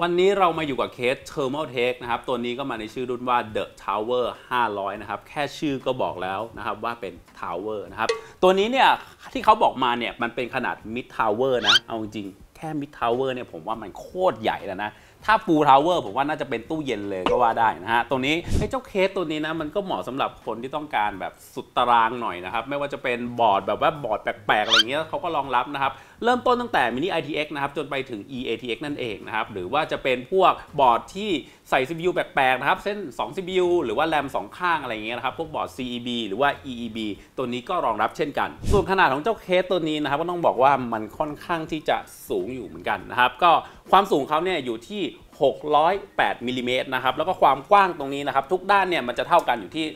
วันนี้เรามาอยู่กับเคส Thermal Tech นะครับ ตัวนี้ก็มาในชื่อรุ่นว่า The Tower 500 นะครับ แค่ชื่อก็บอกแล้วนะครับว่าเป็น Tower นะครับ ตัวนี้เนี่ยที่เขาบอกมาเนี่ยมันเป็นขนาด Mid Tower นะ เอาจริงแค่ Mid Tower เนี่ยผมว่ามันโคตรใหญ่แล้วนะ ถ้า Full Tower ผมว่าน่าจะเป็นตู้เย็นเลยก็ว่าได้นะฮะตัวนี้ไอ้เจ้าเคสตัวนี้นะมันก็เหมาะสำหรับคนที่ต้องการแบบสุดตารางหน่อยนะครับ ไม่ว่าจะเป็นบอร์ดแบบว่าบอร์ดแปลกๆอะไรเงี้ยเขาก็รองรับนะครับ เริ่มต้นตั้งแต่ mini ITX นะครับจนไปถึง eATX นั่นเองนะครับหรือว่าจะเป็นพวกบอร์ดที่ใส่ CPU แปลกๆนะครับเส้น 2 CPU หรือว่าแรม2 ข้างอะไรเงี้ยนะครับพวกบอร์ด CEB หรือว่า EEB ตัวนี้ก็รองรับเช่นกัน ส่วนขนาดของเจ้าเคสตัวนี้นะครับก็ต้องบอกว่ามันค่อนข้างที่จะสูงอยู่เหมือนกันนะครับก็ความสูงเขาเนี่ยอยู่ที่608มิลลิเมตรนะครับแล้วก็ความกว้างตรงนี้นะครับทุกด้านเนี่ยมันจะเท่ากันอยู่ที่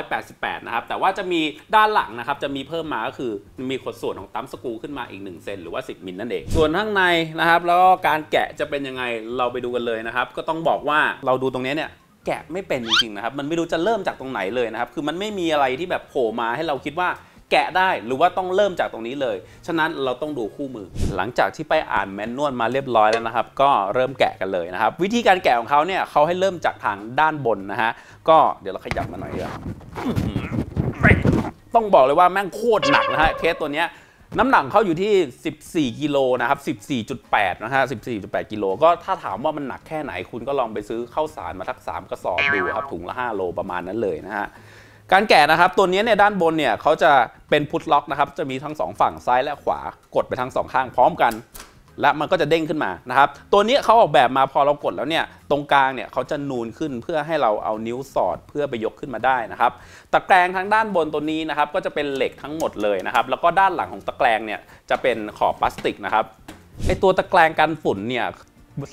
388นะครับแต่ว่าจะมีด้านหลังนะครับจะมีเพิ่มมาก็คือมีขดส่วนของตั้มสกูขึ้นมาอีก 1 เซนหรือว่า 10มิลนั่นเองส่วนข้างในนะครับแล้วก็การแกะจะเป็นยังไงเราไปดูกันเลยนะครับก็ต้องบอกว่าเราดูตรงนี้เนี่ยแกะไม่เป็นจริงๆนะครับมันไม่รู้จะเริ่มจากตรงไหนเลยนะครับคือมันไม่มีอะไรที่แบบโผล่มาให้เราคิดว่า แกะได้หรือว่าต้องเริ่มจากตรงนี้เลย ฉะนั้นเราต้องดูคู่มือ หลังจากที่ไปอ่านแมนนวลมาเรียบร้อยแล้วนะครับ ก็เริ่มแกะกันเลยนะครับ วิธีการแกะของเขาเนี่ยเขาให้เริ่มจากทางด้านบนนะฮะ ก็เดี๋ยวเราขยับมาหน่อยเดียวต้องบอกเลยว่าแม่งโคตรหนักนะฮะเคสตัวเนี้ยน้ำหนักเขาอยู่ที่ 14 กิโลนะครับ 14.8 นะฮะ 14.8 กิโล ก็ถ้าถามว่ามันหนักแค่ไหน คุณก็ลองไปซื้อข้าวสารมาทัก 3 กระสอบดูครับ ถุงละ 5 โลประมาณนั้นเลยนะฮะ การแกะนะครับตัวนี้เนี่ยด้านบนเนี่ยเขาจะเป็นพุทล็อกนะครับจะมีทั้ง 2 ฝั่งซ้ายและขวากดไปทั้ง 2 ข้างพร้อมกัน และมันก็จะเด้งขึ้นมานะครับตัวนี้เขาออกแบบมาพอเรากดแล้วเนี่ยตรงกลางเนี่ยเขาจะนูนขึ้นเพื่อให้เราเอานิ้วสอดเพื่อไปยกขึ้นมาได้นะครับตะแกรงทางด้านบนตัวนี้นะครับก็จะเป็นเหล็กทั้งหมดเลยนะครับแล้วก็ด้านหลังของตะแกรงเนี่ยจะเป็นขอบพลาสติกนะครับไอตัวตะแกรงกันฝุ่นเนี่ย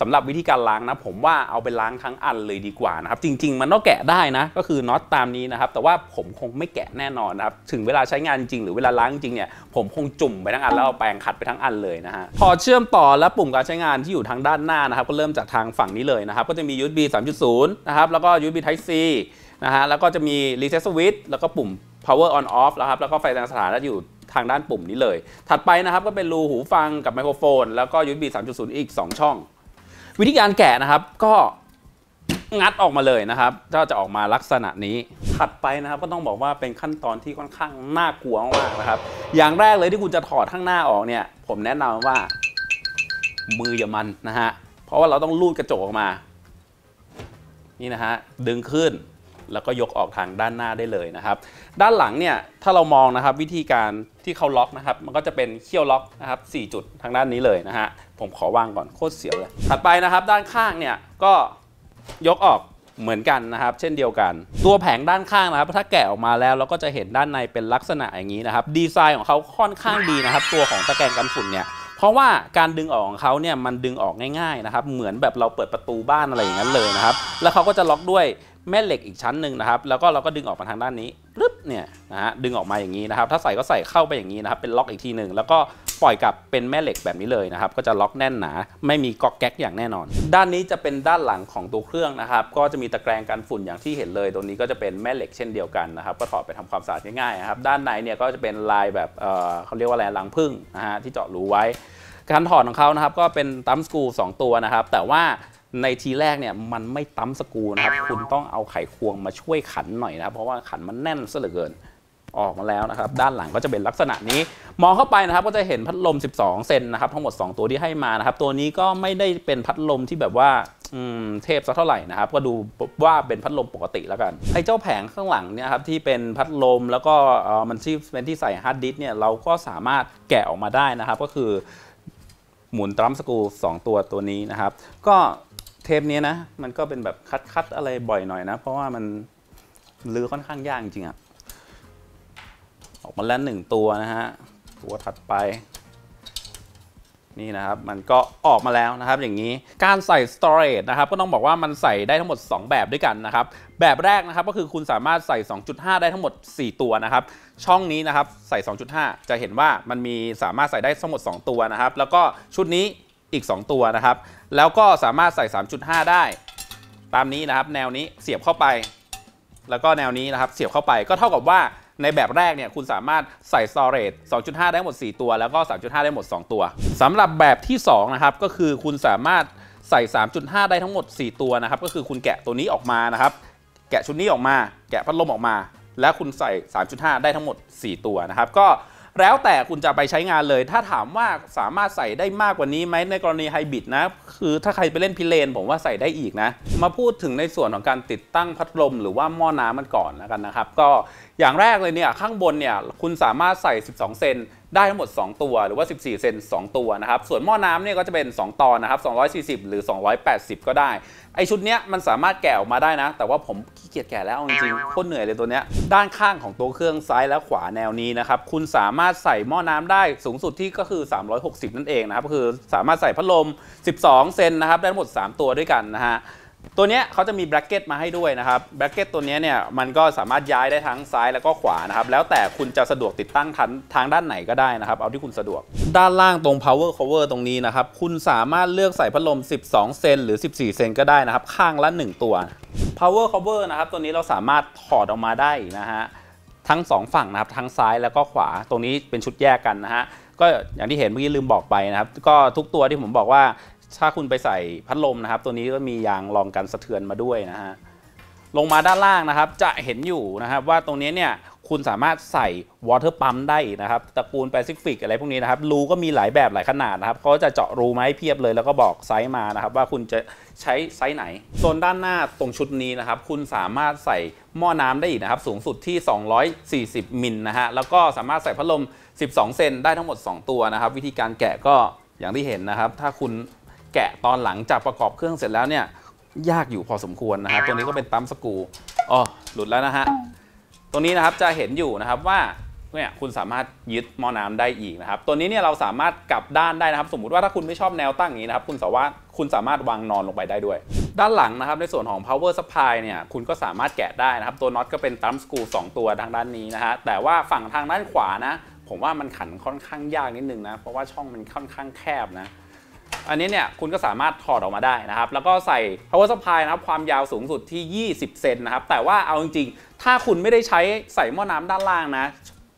สำหรับวิธีการล้างนะ ผมว่าเอาไปล้างทั้งอันเลยดีกว่านะครับ จริง ๆ มันต้องแกะได้นะ ก็คือน็อตตามนี้นะครับ แต่ว่าผมคงไม่แกะแน่นอนนะครับ ถึงเวลาใช้งานจริงหรือเวลาล้างจริงเนี่ยผมคงจุ่มไปทั้งอันแล้วเอาแปรงขัดไปทั้งอันเลยนะฮะพอเชื่อมต่อและปุ่มการใช้งานที่อยู่ทางด้านหน้านะครับ ก็เริ่มจากทางฝั่งนี้เลยนะครับ ก็จะมี USB 3.0 นะครับ แล้วก็ USB Type C นะฮะแล้วก็จะมี Reset Switch แล้วก็ปุ่ม Power On Off แล้วครับแล้วก็ไฟแสดงสถานะอยู่ทางด้านปุ่มนี้เลย ถัดไปนะครับก็เป็นรูหูฟังกับไมโครโฟน แล้วก็ USB 3.0 อีก 2 ช่อง วิธีการแกะนะครับก็งัดออกมาเลยนะครับก็จะออกมาลักษณะนี้ ถัดไปนะครับก็ต้องบอกว่าเป็นขั้นตอนที่ค่อนข้างน่ากลัวมากนะครับ อย่างแรกเลยที่คุณจะถอดข้างหน้าออกเนี่ย ผมแนะนำว่า มืออย่ามันนะฮะ เพราะว่าเราต้องลูดกระจกออกมา นี่นะฮะ ดึงขึ้น แล้วก็ยกออกทางด้านหน้าได้เลยนะครับ ด้านหลังเนี่ยถ้าเรามองนะครับวิธีการที่เขาล็อกนะครับ มันก็จะเป็นเขี้ยวล็อกนะครับ4จุดทางด้านนี้เลยนะฮะผมขอวางก่อนโคตรเสียวเลยถัดไปนะครับ ด้านข้างเนี่ยก็ยกออกเหมือนกันนะครับ เช่นเดียวกัน ตัวแผงด้านข้างนะครับ ถ้าแกะออกมาแล้วเราก็จะเห็นด้านในเป็นลักษณะอย่างนี้นะครับ ดีไซน์ของเขาค่อนข้างดีนะครับ ตัวของตะแกรงกันฝุ่นเนี่ยเพราะว่าการดึงออกของเขาเนี่ยมันดึงออกง่ายๆนะครับ เหมือนแบบเราเปิดประตูบ้านอะไรอย่างนั้นเลยนะครับ แล้วเขาก็จะล็อกด้วย แม่เหล็กอีกชั้นหนึ่งนะครับ แล้วก็เราก็ดึงออกมาทางด้านนี้ปึ๊บเนี่ยนะฮะดึงออกมาอย่างนี้นะครับ ถ้าใส่ก็ใส่เข้าไปอย่างนี้นะครับ เป็นล็อกอีกทีหนึ่งแล้วก็ปล่อยกลับเป็นแม่เหล็กแบบนี้เลยนะครับ ก็จะล็อกแน่นหนา ไม่มีก๊อกแก๊กอย่างแน่นอน ด้านนี้จะเป็นด้านหลังของตัวเครื่องนะครับ ก็จะมีตะแกรงกันฝุ่นอย่างที่เห็นเลย ตรงนี้ก็จะเป็นแม่เหล็กเช่นเดียวกันนะครับ ก็ถอดไปทำความสะอาดง่ายๆนะครับ ด้านในเนี่ยก็จะเป็นลายแบบเอ่อเขาเรียกว่าอะไรรังผึ้งนะฮะที่เจาะรูไว้ การถอดของเขานะครับก็เป็นตั้มสกรู2ตัวนะครับ แต่ว่า ในทีแรกเนี่ยมันไม่ตั้มสกูนะครับ คุณต้องเอาไขควงมาช่วยขันหน่อยนะครับเพราะว่าขันมันแน่นซะเหลือเกินออกมาแล้วนะครับ ด้านหลังก็จะเป็นลักษณะนี้ มองเข้าไปนะครับก็จะเห็นพัดลม 12 เซนนะครับ ทั้งหมด 2 ตัวที่ให้มานะครับ ตัวนี้ก็ไม่ได้เป็นพัดลมที่แบบว่าเทพสักเท่าไหร่นะครับ ก็ดูว่าเป็นพัดลมปกติแล้วกันไอ้เจ้าแผงข้างหลังเนี่ยครับที่เป็นพัดลมแล้วก็มันที่เป็นที่ใส่ฮาร์ดดิสก์เนี่ยเราก็สามารถแกะออกมาได้นะครับ ก็คือหมุน thumb screw 2ตัวตัวนี้นะครับ ก็ เทปนี้นะ มันก็เป็นแบบคัดคัดๆอะไรบ่อยหน่อยนะ เพราะว่ามันรื้อค่อนข้างยากจริงอะออกมาแล้วหนึ่งตัวนะฮะ ตัวถัดไป นี่นะครับ มันก็ออกมาแล้วนะครับอย่างนี้การใส่ storage นะครับก็ต้องบอกว่ามันใส่ได้ทั้งหมด 2 แบบด้วยกันนะครับ แบบแรกนะครับก็คือคุณสามารถใส่ 2.5 ได้ทั้งหมด 4 ตัวนะครับ ช่องนี้นะครับใส่ 2.5 จะเห็นว่ามันมีสามารถใส่ได้ทั้งหมด 2 ตัวนะครับ แล้วก็ชุดนี้ อีก 2 ตัวนะครับ แล้วก็สามารถใส่ 3.5 ได้ ตามนี้นะครับแนวนี้เสียบเข้าไป แล้วก็แนวนี้นะครับเสียบเข้าไปก็เท่ากับว่าในแบบแรกเนี่ยคุณสามารถใส่ storage 2.5 ได้หมด 4 ตัว แล้วก็ 3.5 ได้หมด 2 ตัวสำหรับแบบที่2นะครับก็คือคุณสามารถใส่ 3.5 ได้ทั้งหมด 4 ตัวนะครับก็คือคุณแกะตัวนี้ออกมานะครับ แกะชุดนี้ออกมา แกะพัดลมออกมา แล้วคุณใส่ 3.5 ได้ทั้งหมด 4 ตัวนะครับ ก็ แล้วแต่คุณจะไปใช้งานเลย ถ้าถามว่าสามารถใส่ได้มากกว่านี้ไหมในกรณีไฮบริดนะ คือถ้าใครไปเล่นพิเลน ผมว่าใส่ได้อีกนะ มาพูดถึงในส่วนของการติดตั้งพัดลมหรือว่าหม้อน้ำมันก่อนแล้วกันนะครับ ก็อย่างแรกเลยเนี่ยข้างบนเนี่ยคุณสามารถใส่ 12 เซนได้ทั้งหมด 2 ตัวหรือว่า 14 เซน2 ตัวนะครับ ส่วนหม้อน้ำเนี่ยก็จะเป็น 2 ตอนนะครับ 240 หรือ 280 ก็ได้ ไอชุดเนี้ยมันสามารถแกะออกมาได้นะ แต่ว่าผมขี้เกียจแกะแล้วจริงๆโคตรเหนื่อยเลยตัวเนี้ย ด้านข้างของตัวเครื่องซ้ายและขวาแนวนี้นะครับ คุณสามารถใส่หม้อน้ำได้สูงสุดที่ก็คือ 360 นั่นเองนะครับ ก็คือสามารถใส่พัดลม 12 เซนนะครับ ได้ทั้งหมด 3 ตัวด้วยกันนะฮะ ตัวเนี้ยเขาจะมีแบร c เก็ตมาให้ด้วยนะครับแบร c เก็ตตัวนี้เนี่ยมันก็สามารถย้ายได้ทั้งซ้ายแล้วก็ขวานะครับแล้วแต่คุณจะสะดวกติดตั้งทางทางด้านไหนก็ได้นะครับเอาที่คุณสะดวก ด้านล่างตรง power cover ตรงนี้นะครับคุณสามารถเลือกใส่พัดลม 12 เซนหรือ 14 เซนก็ได้นะครับข้างละ 1 ตัว power cover นะครับตัวนี้เราสามารถถอดออกมาได้นะฮะทั้งสองฝั่งนะครับทั้งซ้ายแล้วก็ขวาตรงนี้เป็นชุดแยกกันนะฮะก็อย่างที่เห็นเมื่อกี้ลืมบอกไปนะครับก็ทุกตัวที่ผมบอกว่า ถ้าคุณไปใส่พัดลมนะครับ ตัวนี้ก็มียางรองกันสะเทือนมาด้วยนะฮะลงมาด้านล่างนะครับ จะเห็นอยู่นะครับว่าตรงนี้เนี่ยคุณสามารถใส่ water pump ได้นะครับตระกูล Pacific อะไรพวกนี้นะครับรูก็มีหลายแบบหลายขนาดนะครับเขาจะเจาะรูมาให้เพียบเลยแล้วก็บอกไซส์มานะครับ ว่าคุณจะใช้ไซส์ไหนโซนด้านหน้าตรงชุดนี้นะครับ คุณสามารถใส่หม้อน้ำได้อีกนะครับ สูงสุดที่ 240 มิลนะฮะแล้วก็สามารถใส่พัดลม 12 เซนได้ทั้งหมด 2 ตัวนะครับ วิธีการแกะก็อย่างที่เห็นนะครับ ถ้าคุณ แกะตอนหลังจากประกอบเครื่องเสร็จแล้วเนี่ยยากอยู่พอสมควรนะครับ ตัวนี้ก็เป็น thumb screwอ๋อหลุดแล้วนะฮะตรงนี้นะครับจะเห็นอยู่นะครับว่าเนี่ยคุณสามารถยึดหม้อน้ำได้อีกนะครับ ตัวนี้เนี่ยเราสามารถกลับด้านได้นะครับ สมมุติว่าถ้าคุณไม่ชอบแนวตั้งอย่างนี้นะครับ คุณสามารถคุณสามารถวางนอนลงไปได้ด้วย ด้านหลังนะครับในส่วนของ power supply เนี่ยคุณก็สามารถแกะได้นะครับ ตัวน็อตก็เป็นตัมสกรู2ตัวทางด้านนี้นะฮะแต่ว่าฝั่งทางด้านขวานะ ผมว่ามันขันค่อนข้างยากนิดนึงนะเพราะว่าช่องมันค่อนข้างแคบนะ อันนี้เนี่ยคุณก็สามารถถอดออกมาได้นะครับ แล้วก็ใส่ power supply นะครับความยาวสูงสุดที่ 20 เซนนะครับ แต่ว่าเอาจริงๆ ถ้าคุณไม่ได้ใช้ใส่หม้อน้ำด้านล่างนะ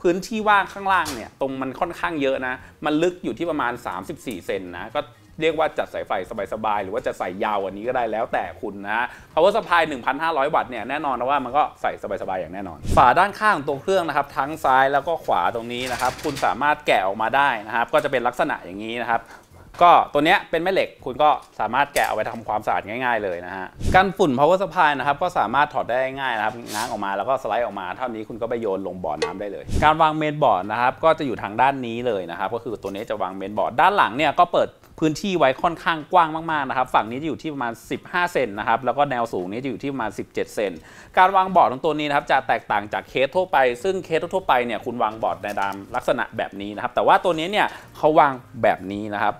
พื้นที่ว่างข้างล่างเนี่ยตรงมันค่อนข้างเยอะนะ มันลึกอยู่ที่ประมาณ 34 เซนนะก็เรียกว่าจัดสายไฟสบายๆ หรือว่าจะใส่ยาวกว่านี้ก็ได้แล้วแต่คุณนะ power supply 1,500 วัตต์เนี่ยแน่นอนนะว่ามันก็ใส่สบายๆ อย่างแน่นอน ฝาด้านข้างของตัวเครื่องนะครับ ทั้งซ้ายแล้วก็ขวาตรงนี้นะครับ คุณสามารถแกะออกมาได้นะครับ ก็จะเป็นลักษณะอย่างนี้นะครับ ก็ตัวเนี้ยเป็นแม่เหล็กคุณก็สามารถแกะเอาไปทำความสะอาดง่าย ๆเลยนะฮะกันฝุ่น power supply นะครับก็สามารถถอดได้ง่ายนะครับง้างออกมาแล้วก็สไลด์ออกมา เท่านี้คุณก็ไปโยนลงบ่อน้ำได้เลย การวางเมนบอร์ดนะครับก็จะอยู่ทางด้านนี้เลยนะครับก็คือตัวนี้จะวางเมนบอร์ดด้านหลังเนี่ยก็เปิดพื้นที่ไว้ค่อนข้างกว้างมากๆนะครับฝั่งนี้จะอยู่ที่ประมาณ 15 เซนนะครับแล้วก็แนวสูงนี้จะอยู่ที่ประมาณ 17 เซนการวางบอร์ดของตัวนี้นะครับจะแตกต่างจากเคสทั่วไป ซึ่งเคสทั่วไปเนี่ยคุณวางบอร์ดในตามลักษณะแบบนี้นะครับแต่ว่าตัวนี้เนี่ยเขาวางแบบนี้นะครับ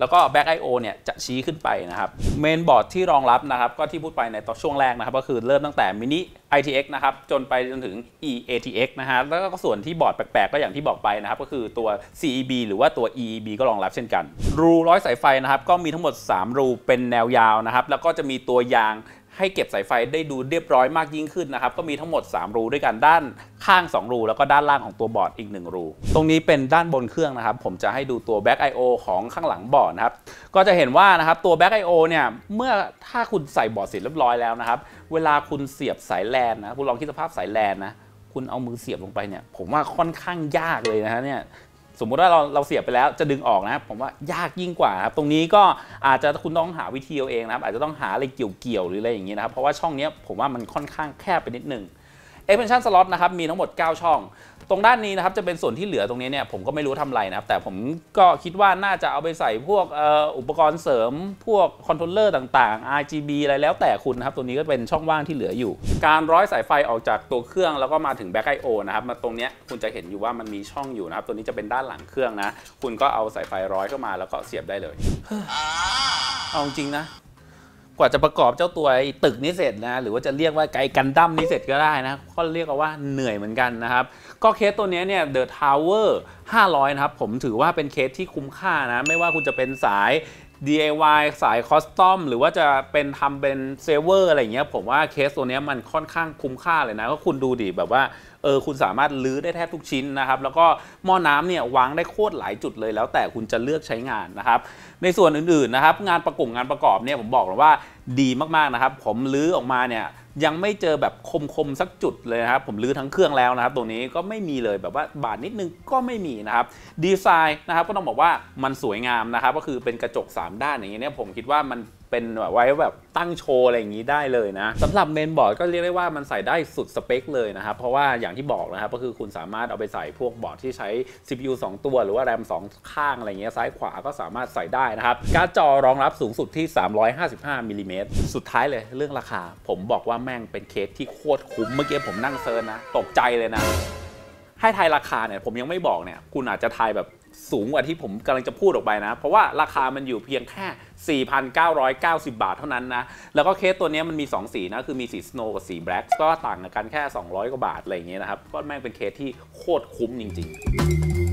แล้วก็ Back I/O เนี่ยจะชี้ขึ้นไปนะครับเมนบอร์ดที่รองรับนะครับก็ที่พูดไปในตอนช่วงแรกนะครับก็คือเริ่มตั้งแต่ Mini ITX นะครับจนไปจนถึง EATX นะฮะแล้วก็ส่วนที่บอร์ดแปลกๆ ก็อย่างที่บอกไปนะครับก็คือตัว CEB หรือว่าตัว EEB ก็รองรับเช่นกัน รูร้อยสายไฟนะครับก็มีทั้งหมด 3 รูเป็นแนวยาวนะครับแล้วก็จะมีตัวยางให้เก็บสายไฟได้ดูเรียบร้อยมากยิ่งขึ้นนะครับ ก็มีทั้งหมด 3 รูด้วยกันด้าน ข้าง 2 รู แล้วก็ด้านล่างของตัวบอร์ดอีก 1 รู ตรงนี้เป็นด้านบนเครื่องนะครับ ผมจะให้ดูตัว Back I/O ของข้างหลังบอร์ดนะครับ ก็จะเห็นว่านะครับตัว Back I/O เนี่ยเมื่อถ้าคุณใส่บอร์ดเสร็จเรียบร้อยแล้วนะครับ เวลาคุณเสียบสายแลนนะคุณลองคิดสภาพสายแลนนะคุณเอามือเสียบลงไปเนี่ย ผมว่าค่อนข้างยากเลยนะฮะเนี่ยสมมุติว่าเราเราเสียบไปแล้วจะดึงออกนะผมว่ายากยิ่งกว่าครับตรงนี้ก็อาจจะคุณต้องหาวิธีเอาเองนะครับอาจจะต้องหาอะไรเกี่ยวๆหรืออะไรอย่างนี้นะครับเพราะว่าช่องนี้ผมว่ามันค่อนข้างแคบไปนิดนึง expansion slot นะครับมีทั้งหมด 9 ช่อง ตรงด้านนี้นะครับจะเป็นส่วนที่เหลือตรงนี้เนี่ยผมก็ไม่รู้ทำอะไรนะครับ แต่ผมก็คิดว่าน่าจะเอาไปใส่พวกอ,อุปกรณ์เสริม พวก controller ต่างๆ RGB อะไรแล้วแต่คุณนะครับ ตัวนี้ก็เป็นช่องว่างที่เหลืออยู่ การร้อยสายไฟออกจากตัวเครื่องแล้วก็มาถึง back I/O นะครับมาตรงเนี้ยคุณจะเห็นอยู่ว่ามันมีช่องอยู่นะครับตัวนี้จะเป็นด้านหลังเครื่องนะ คุณก็เอาสายไฟร้อยเข้ามาแล้วก็เสียบได้เลยเอาจริงนะ กว่าจะประกอบเจ้าตัวตึกนี้เสร็จนะหรือว่าจะเรียกว่าไอ้กันดั้มนี้เสร็จก็ได้นะก็เรียกว่าเหนื่อยเหมือนกันนะครับก็เคสตัวนี้เนี่ย The Tower 500 นะครับ ผมถือว่าเป็นเคสที่คุ้มค่านะ ไม่ว่าคุณจะเป็นสาย DIY สาย custom หรือว่าจะเป็นทำเป็นเซเวอร์อะไรเงี้ยผมว่าเคสตัวนี้มันค่อนข้างคุ้มค่าเลยนะ ก็คุณดูดิแบบว่า เออคุณสามารถรื้อได้แทบทุกชิ้นนะครับ แล้วก็หม้อน้ำเนี่ยวางได้โคตรหลายจุดเลย แล้วแต่คุณจะเลือกใช้งานนะครับ ในส่วนอื่นๆนะครับงานประกงงานประกอบเนี่ยผมบอกเลยว่าดีมากๆนะครับ ผมลื้อออกมาเนี่ยยังไม่เจอแบบคมๆสักจุดเลยนะครับ ผมลื้อทั้งเครื่องแล้วนะครับ ตรงนี้ก็ไม่มีเลยแบบว่าบาดนิดนึงก็ไม่มีนะครับดีไซน์นะครับก็ต้องบอกว่ามันสวยงามนะครับ ก็คือเป็นกระจก 3 ด้านอย่างเงี้ยเนี่ยผมคิดว่ามัน เป็นแบบไว้แบบตั้งโชว์อะไรอย่างนี้ได้เลยนะสำหรับเมนบอร์ดก็เรียกได้ว่ามันใส่ได้สุดสเปคเลยนะครับเพราะว่าอย่างที่บอกนะครับก็คือคุณสามารถเอาไปใส่พวกบอร์ดที่ใช้ CPU 2 ตัวหรือว่าแรม 2 ข้างอะไรเงี้ยซ้ายขวาก็สามารถใส่ได้นะครับการ์ดจอรองรับสูงสุดที่ 355มิลลิเมตรสุดท้ายเลยเรื่องราคา ผมบอกว่าแม่งเป็นเคสที่โคตรคุ้มเมื่อกี้ผมนั่ง search นะตกใจเลยนะให้ทายราคาเนี่ยผมยังไม่บอกเนี่ยคุณอาจจะทายแบบ สูงกว่าที่ผมกำลังจะพูดออกไปนะ เพราะว่าราคามันอยู่เพียงแค่ 4,990 บาทเท่านั้นนะ แล้วก็เคสตัวนี้มันมี 2 สีนะ คือมีสี snow กับสี black ก็ต่างกันแค่ 200 กว่าบาท อะไรอย่างเงี้ยนะครับ ก็แม่งเป็นเคสที่โคตรคุ้มจริง ๆ